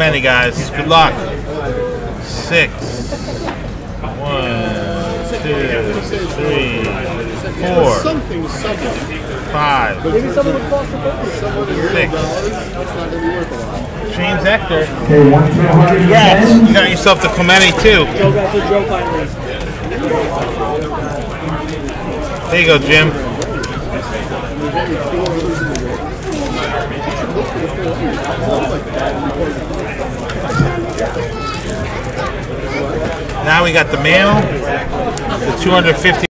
Clemente, guys. Good luck. Six. One, two, three, four, five, six. James to 110. You got yourself the Clemente too. There you go, Jim. Now we got the mail, the 250